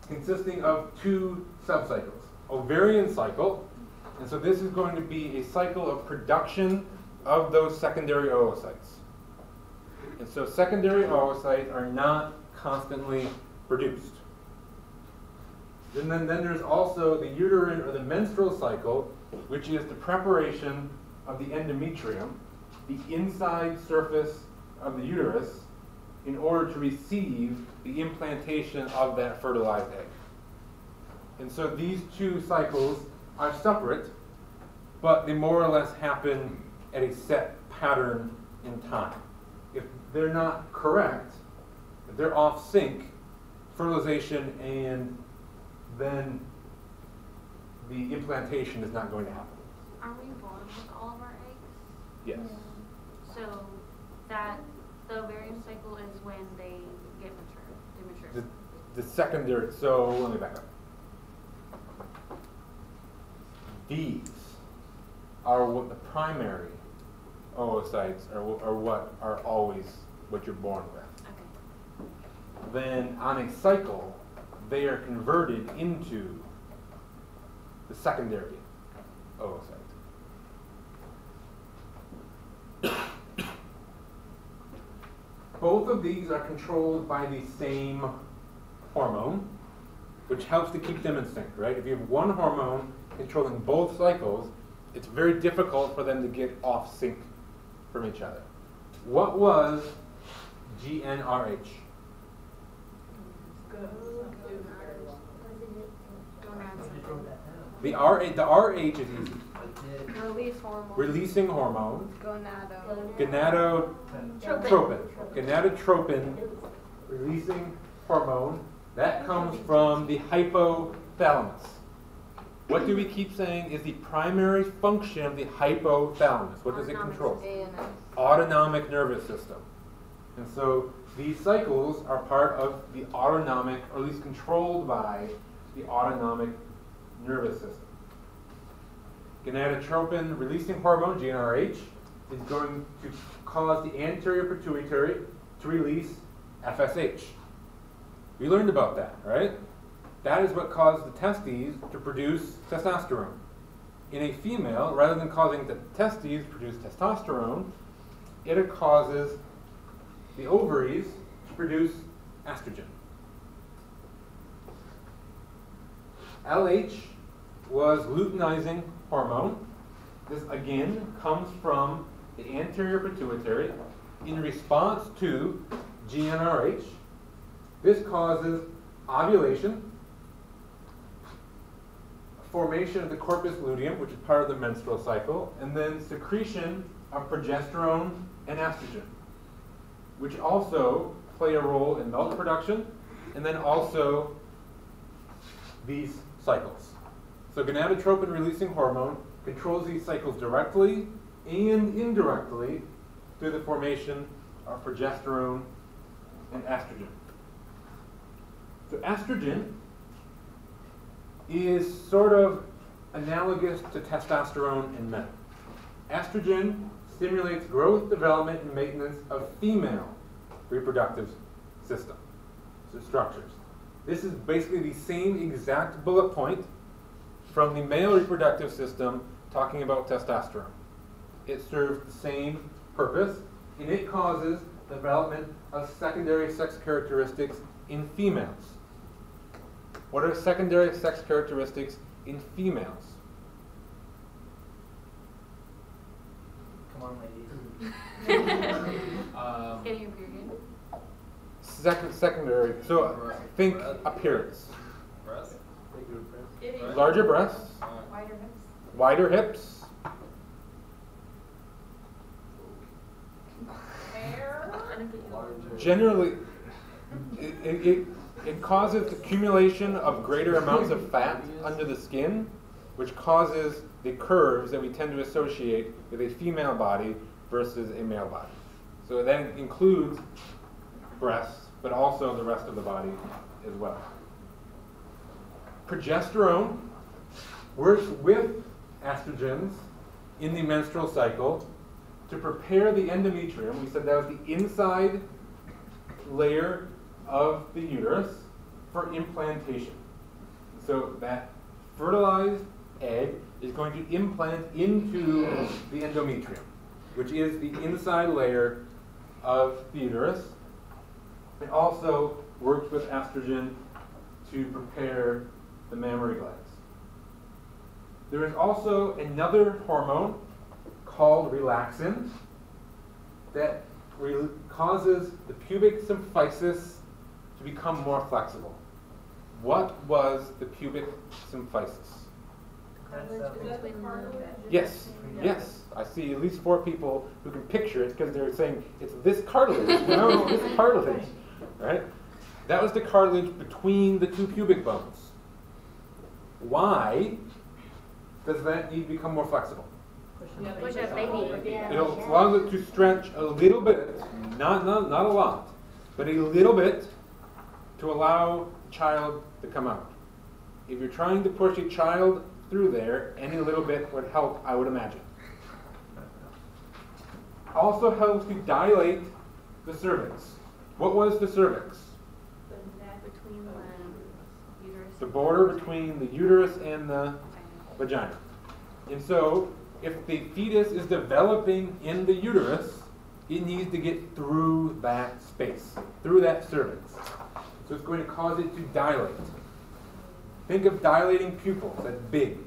consisting of two subcycles. Ovarian cycle, and so this is going to be a cycle of production of those secondary oocytes. And so secondary oocytes are not constantly produced. And then, then there's also the uterine or the menstrual cycle, which is the preparation of the endometrium, the inside surface of the uterus, in order to receive the implantation of that fertilized egg. And so these two cycles are separate, but they more or less happen at a set pattern in time. If they're not correct, if they're off sync, fertilization and then the implantation is not going to happen. Are we all of our eggs? Yes. So that, the ovarian cycle is when they get mature, they mature. The, the secondary, so let me back up. These are what the primary oocytes are, are what are always what you're born with. Okay. Then on a cycle, they are converted into the secondary oocyte. Both of these are controlled by the same hormone, which helps to keep them in sync, right? If you have one hormone controlling both cycles, it's very difficult for them to get off sync from each other. What was GnRH? Good. Do very well. Gonads. I just wrote that down. The the RH is easy. Release hormone. Releasing hormone, Gonado. gonadotropin. Gonadotropin, releasing hormone, that comes from the hypothalamus. What do we keep saying is the primary function of the hypothalamus? What does it control? Autonomic nervous system. And so these cycles are part of the autonomic, or at least controlled by the autonomic nervous system. Gonadotropin releasing hormone, GnRH, is going to cause the anterior pituitary to release FSH. We learned about that, right? That is what caused the testes to produce testosterone. In a female, rather than causing the testes to produce testosterone, it causes the ovaries to produce estrogen. LH was luteinizing hormone. This again comes from the anterior pituitary in response to GnRH. This causes ovulation, formation of the corpus luteum, which is part of the menstrual cycle, and then secretion of progesterone and estrogen, which also play a role in milk production and then also these cycles. So gonadotropin releasing hormone controls these cycles directly and indirectly through the formation of progesterone and estrogen. So estrogen is sort of analogous to testosterone in men. Estrogen stimulates growth, development, and maintenance of female reproductive system so structures. This is basically the same exact bullet point from the male reproductive system talking about testosterone. It serves the same purpose, and it causes the development of secondary sex characteristics in females. What are secondary sex characteristics in females? Come on, ladies. Um, Getting your period. Second, secondary, so think appearance. Larger breasts, Wider hips. wider hips, Hair? I don't get you. Larger. generally, it, it, it, it causes accumulation of greater amounts of fat under the skin, which causes the curves that we tend to associate with a female body versus a male body. So that includes breasts, but also the rest of the body as well. Progesterone works with estrogens in the menstrual cycle to prepare the endometrium. We said that was the inside layer of the uterus for implantation. So that fertilized egg is going to implant into the endometrium, which is the inside layer of the uterus. It also works with estrogen to prepare the mammary glands. There is also another hormone called relaxin that re- causes the pubic symphysis to become more flexible. What was the pubic symphysis? That's, Is that the cartilage? Yes, yes. I see at least four people who can picture it because they're saying it's this cartilage. No, this cartilage, right? That was the cartilage between the two pubic bones. Why does that need to become more flexible? Yeah, Push they- that It allows it to stretch a little bit, not, not, not a lot, but a little bit to allow the child to come out. If you're trying to push a child through there, any little bit would help, I would imagine. Also helps to dilate the cervix. What was the cervix? Between the border between the uterus and the vagina. And so, if the fetus is developing in the uterus, it needs to get through that space, through that cervix. So it's going to cause it to dilate. Think of dilating pupils, that's big.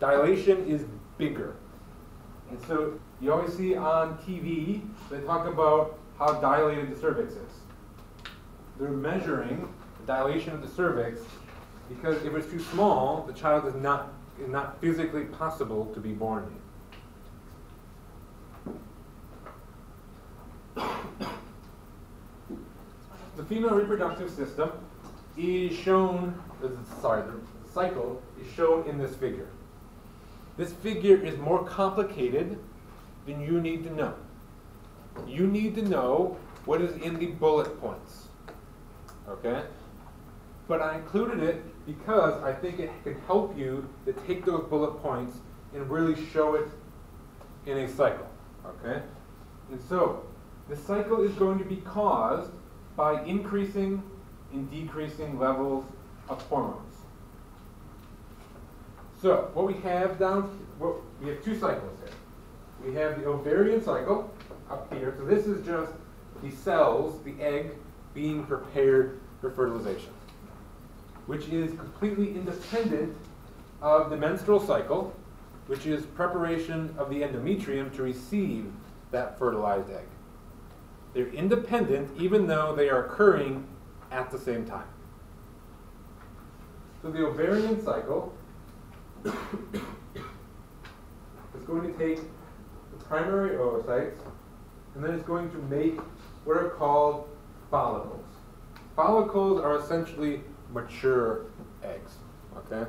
Dilation is bigger. And so you always see on TV, they talk about how dilated the cervix is. They're measuring dilation of the cervix because if it's too small, the child is not, is not physically possible to be born. The female reproductive system is shown, sorry, the cycle is shown in this figure. This figure is more complicated than you need to know. You need to know what is in the bullet points. Okay? But I included it because I think it can help you to take those bullet points and really show it in a cycle. Okay? And so, the cycle is going to be caused by increasing and decreasing levels of hormones. So, what we have down, what, we have two cycles here. We have the ovarian cycle up here. So this is just the cells, the egg, being prepared for fertilization, which is completely independent of the menstrual cycle, which is preparation of the endometrium to receive that fertilized egg. They're independent even though they are occurring at the same time. So the ovarian cycle is going to take the primary oocytes and then it's going to make what are called follicles. Follicles are essentially mature eggs, okay?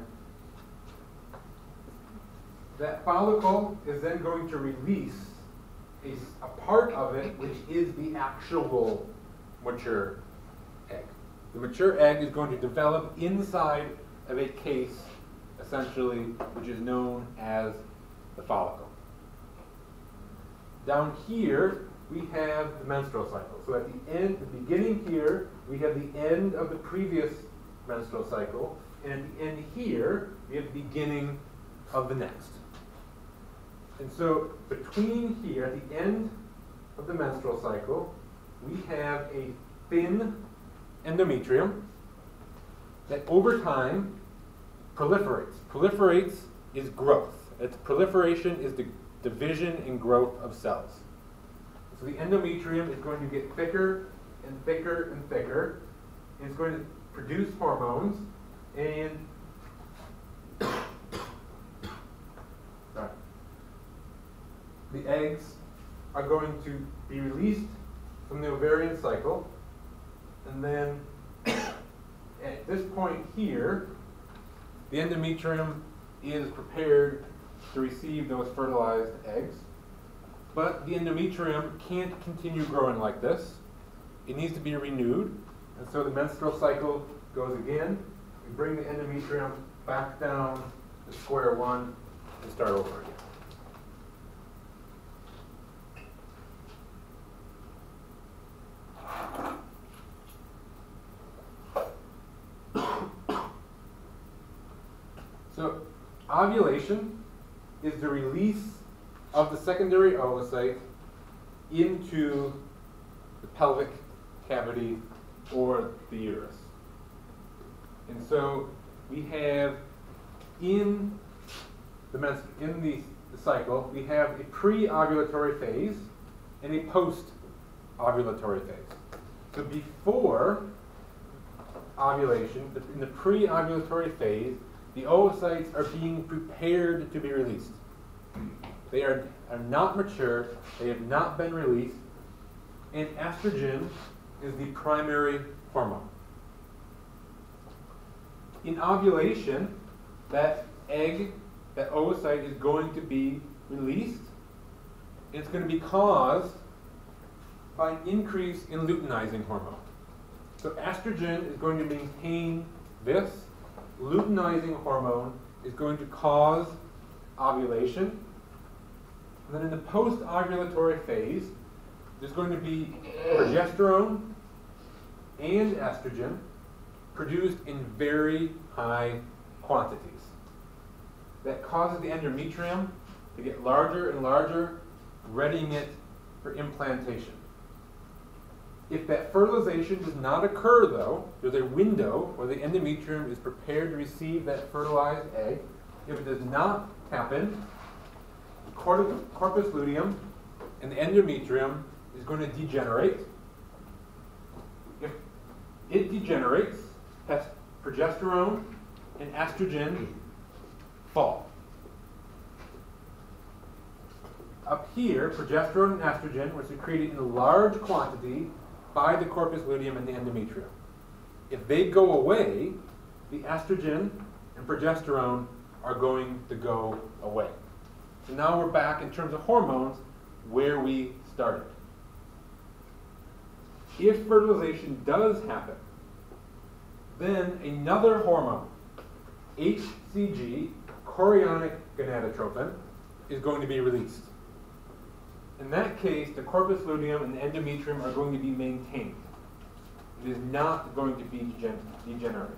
that follicle is then going to release a part of it, which is the actual mature egg. The mature egg is going to develop inside of a case, essentially, which is known as the follicle. Down here, we have the menstrual cycle. So at the end, the beginning here, we have the end of the previous menstrual cycle, and at the end here, we have the beginning of the next. And so between here, at the end of the menstrual cycle, we have a thin endometrium that over time proliferates. Proliferates is growth. Its proliferation is the division and growth of cells. So the endometrium is going to get thicker and thicker and thicker. And it's going to produce hormones and the eggs are going to be released from the ovarian cycle. And then at this point here, the endometrium is prepared to receive those fertilized eggs. But the endometrium can't continue growing like this. It needs to be renewed. And so the menstrual cycle goes again. We bring the endometrium back down to square one and start over again. So ovulation is the release of the secondary oocyte into the pelvic cavity or the uterus. And so we have in the mens- in the, the cycle, we have a pre-ovulatory phase and a post-ovulatory phase. So before ovulation, in the pre-ovulatory phase, the oocytes are being prepared to be released. They are, are not mature, they have not been released, and estrogen is the primary hormone. In ovulation, that egg, that oocyte is going to be released. It's going to be caused by an increase in luteinizing hormone. So estrogen is going to maintain this. Luteinizing hormone is going to cause ovulation. And then in the post-ovulatory phase, there's going to be progesterone and estrogen produced in very high quantities. That causes the endometrium to get larger and larger, readying it for implantation. If that fertilization does not occur, though, there's a window where the endometrium is prepared to receive that fertilized egg. If it does not happen, corpus luteum and the endometrium is going to degenerate. If it degenerates, progesterone and estrogen fall. Up here, progesterone and estrogen were secreted in a large quantity by the corpus luteum and the endometrium. If they go away, the estrogen and progesterone are going to go away. So now we're back in terms of hormones where we started. If fertilization does happen, then another hormone, HCG, chorionic gonadotropin, is going to be released. In that case, the corpus luteum and the endometrium are going to be maintained. It is not going to be degen- degenerated.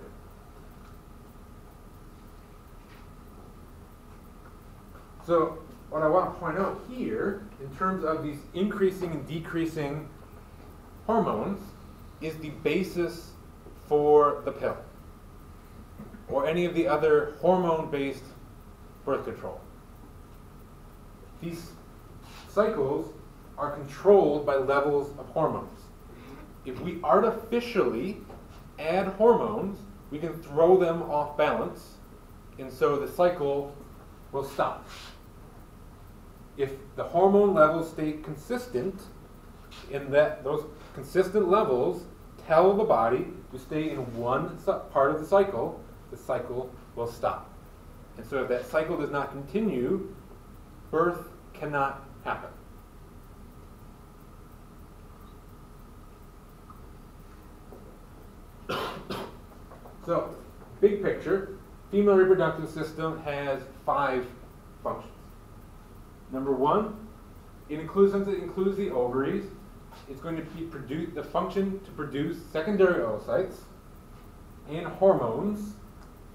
So, what I want to point out here, in terms of these increasing and decreasing hormones, is the basis for the pill or any of the other hormone based birth control. These cycles are controlled by levels of hormones. If we artificially add hormones, we can throw them off balance, and so the cycle will stop. If the hormone levels stay consistent, in that those consistent levels tell the body to stay in one part of the cycle, the cycle will stop. And so if that cycle does not continue, birth cannot happen. So, big picture, female reproductive system has five functions. Number one, it includes that includes the ovaries. It's going to be produce the function to produce secondary oocytes and hormones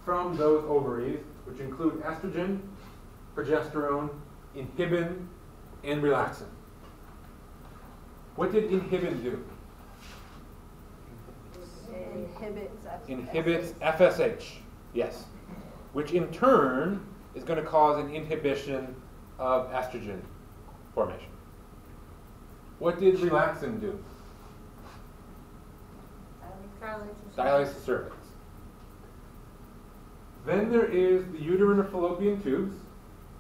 from those ovaries, which include estrogen, progesterone, inhibin, and relaxin. What did inhibin do? Inhibits. Inhibits FSH, yes, which in turn is going to cause an inhibition of estrogen formation. What did relaxin do? Dilates the cervix. Then there is the uterine or fallopian tubes,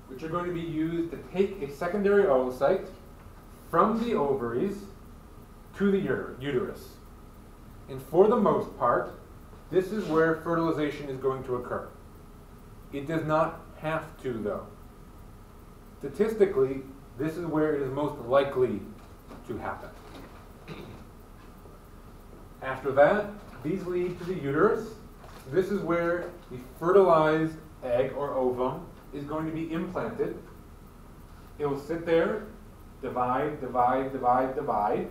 which are going to be used to take a secondary oocyte from the ovaries to the uterus. And for the most part, this is where fertilization is going to occur. It does not have to, though. Statistically, this is where it is most likely to happen. After that, these lead to the uterus. This is where the fertilized egg or ovum is going to be implanted. It will sit there, divide, divide, divide, divide,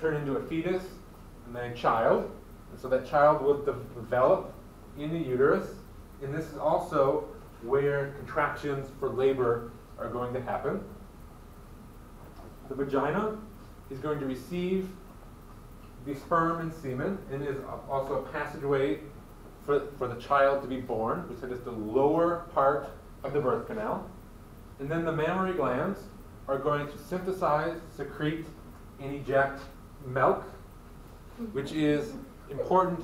turn into a fetus, and then a child. And so that child will de- develop in the uterus. And this is also where contractions for labor are going to happen. The vagina is going to receive the sperm and semen and is also a passageway for, for the child to be born. We said it's the lower part of the birth canal. And then the mammary glands are going to synthesize, secrete, and eject milk, which is important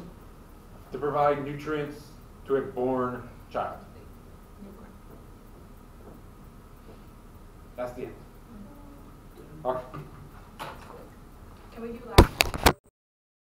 to provide nutrients to a born child. That's the end. Mm-hmm. Okay. Can we do last?